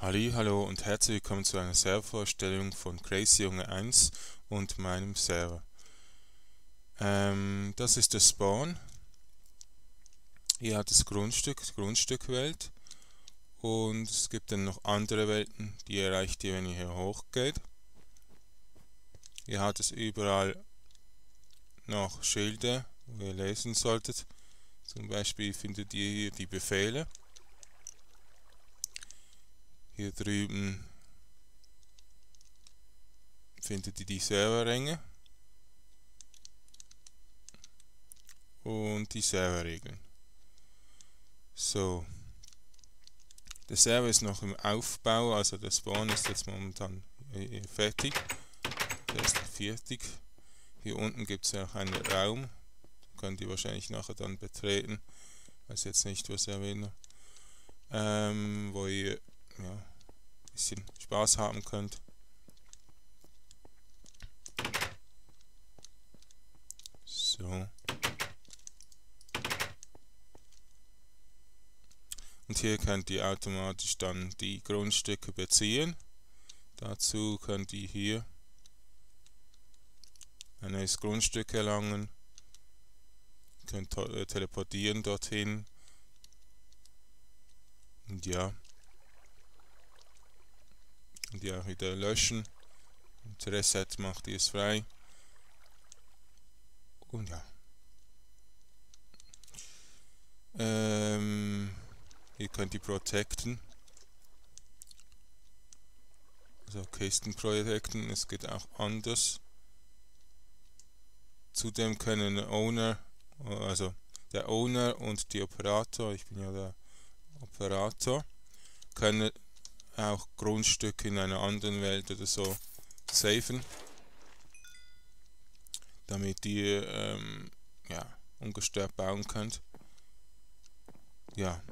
Halli, hallo und herzlich willkommen zu einer Servervorstellung von Crazy Junge 1 und meinem Server. Ähm, das ist der Spawn. Hier hat das Grundstück, die Grundstückwelt. Und es gibt dann noch andere Welten, die erreicht ihr, wenn ihr hier hochgeht. Hier hat es überall noch Schilder, wo ihr lesen solltet. Zum Beispiel findet ihr hier die Befehle. Hier drüben findet ihr die Serverränge und die Serverregeln. So, der Server ist noch im Aufbau, also der Spawn ist jetzt momentan äh, fertig. Der ist fertig. Hier unten gibt es auch einen Raum, den könnt ihr wahrscheinlich nachher dann betreten. Ich weiß jetzt nicht, was er will. Ähm, wo ihr ja, ein bisschen Spaß haben könnt. So. Und hier könnt ihr automatisch dann die Grundstücke beziehen. Dazu könnt ihr hier ein neues Grundstück erlangen. Könnt äh, teleportieren dorthin. Und ja, und die auch wieder löschen. Und Reset macht ihr es frei. Und ja. Ähm, hier könnt ihr protecten. Also Kisten protecten, es geht auch anders. Zudem können Owner, also der Owner und die Operator, ich bin ja der Operator, können auch Grundstücke in einer anderen Welt oder so safen, damit ihr ähm, ja, ungestört bauen könnt. Ja,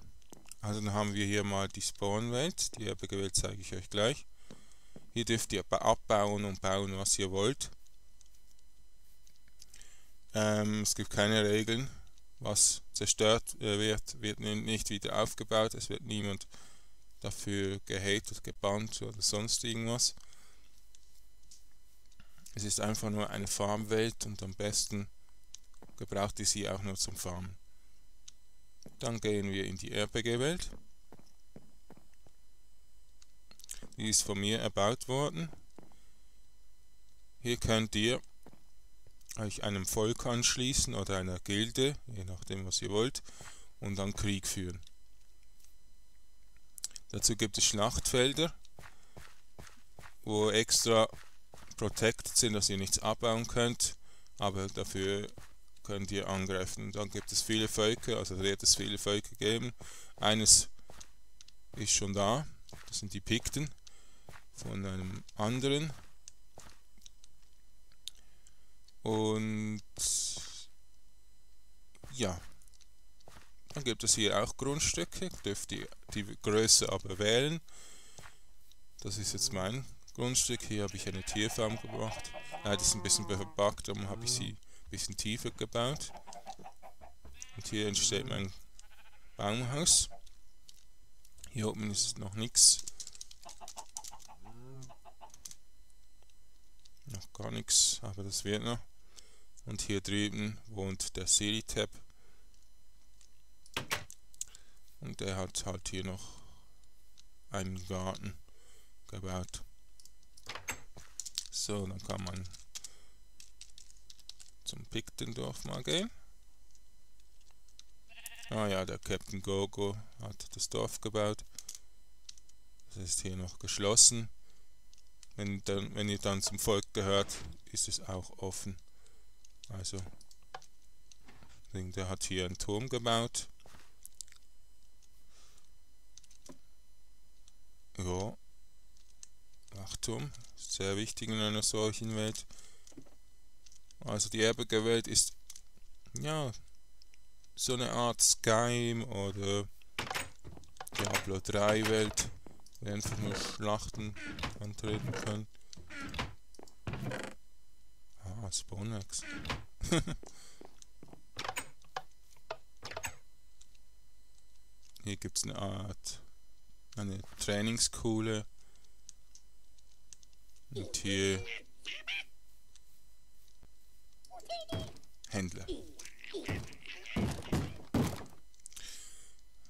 also dann haben wir hier mal die Spawn-Welt, die erbige Welt zeige ich euch gleich. Hier dürft ihr abbauen und bauen, was ihr wollt. Ähm, es gibt keine Regeln. Was zerstört äh, wird, wird nicht wieder aufgebaut. Es wird niemand dafür gehatet, gebannt oder sonst irgendwas. Es ist einfach nur eine Farmwelt und am besten gebraucht ihr sie auch nur zum Farmen. Dann gehen wir in die RPG-Welt. Die ist von mir erbaut worden. Hier könnt ihr euch einem Volk anschließen oder einer Gilde, je nachdem was ihr wollt, und dann Krieg führen. Dazu gibt es Schlachtfelder, wo extra protected sind, dass ihr nichts abbauen könnt, aber dafür könnt ihr angreifen. Dann gibt es viele Völker, also wird es viele Völker geben. Eines ist schon da, das sind die Pikten von einem anderen. Und ja, dann gibt es hier auch Grundstücke, dürft ihr die Größe aber wählen. Das ist jetzt mein Grundstück. Hier habe ich eine Tierfarm gebracht. Leider ist ein bisschen verbuggt, darum habe ich sie ein bisschen tiefer gebaut. Und hier entsteht mein Baumhaus. Hier oben ist noch nichts. Noch gar nichts, aber das wird noch. Und hier drüben wohnt der Siri-Tab. Und der hat halt hier noch einen Garten gebaut. So, dann kann man zum Piktendorf mal gehen. Ah ja, der Captain Gogo hat das Dorf gebaut. Das ist hier noch geschlossen. Wenn, dann, wenn ihr dann zum Volk gehört, ist es auch offen. Also, der hat hier einen Turm gebaut. Ja. Achtung, sehr wichtig in einer solchen Welt. Also die erbige Welt ist ja so eine Art Skyrim oder Diablo 3 Welt, wo einfach nur Schlachten antreten können. Ah, Spawnex. Hier gibt es eine Art eine Trainingskuhle. Und hier Händler.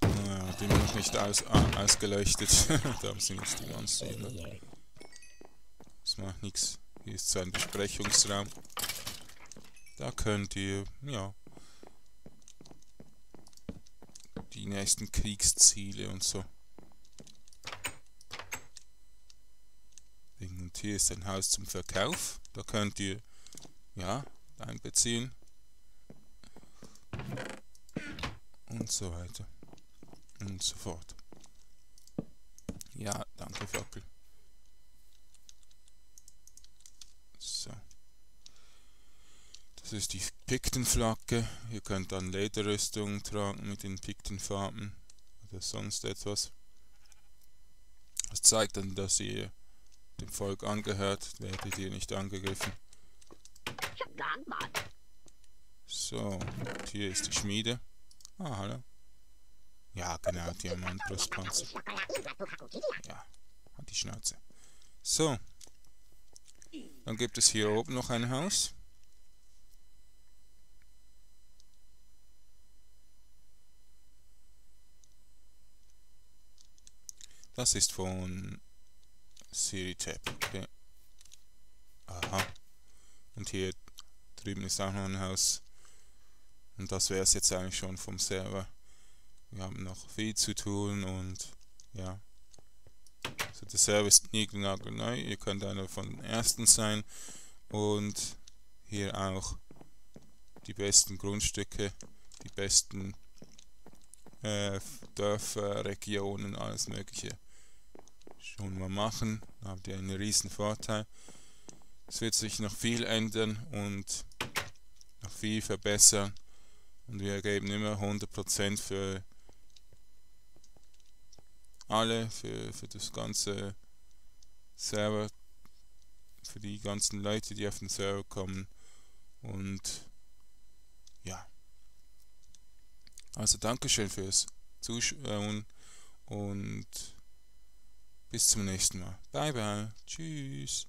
Ja, die noch nicht aus, ausgeleuchtet. da haben sie nicht die Monster. Das macht nichts. Hier ist so ein Besprechungsraum. Da könnt ihr, ja, die nächsten Kriegsziele und so. Und hier ist ein Haus zum Verkauf. Da könnt ihr, ja, einbeziehen. Und so weiter. Und so fort. Ja, danke Fackel. So. Das ist die Piktenflagge. Ihr könnt dann Lederrüstung tragen mit den Piktenfarben oder sonst etwas. Das zeigt dann, dass ihr dem Volk angehört, werdet ihr nicht angegriffen. So, und hier ist die Schmiede. Ah, hallo. Ja, genau, Diamantbrustpanzer. Ja, hat die Schnauze. So. Dann gibt es hier oben noch ein Haus. Das ist von Siri-Tab. Okay. Aha. Und hier drüben ist auch noch ein Haus. Und das wäre es jetzt eigentlich schon vom Server. Wir haben noch viel zu tun und ja. Also der Server ist neu. Ihr könnt einer von den ersten sein. Und hier auch die besten Grundstücke, die besten äh, Dörfer, Regionen, alles mögliche schon mal machen. Da habt ihr einen riesen Vorteil. Es wird sich noch viel ändern und noch viel verbessern. Und wir geben immer 100% für alle, für, für das ganze Server, für die ganzen Leute, die auf den Server kommen. Und ja. Also Dankeschön fürs Zuschauen und bis zum nächsten Mal. Bye bye. Tschüss.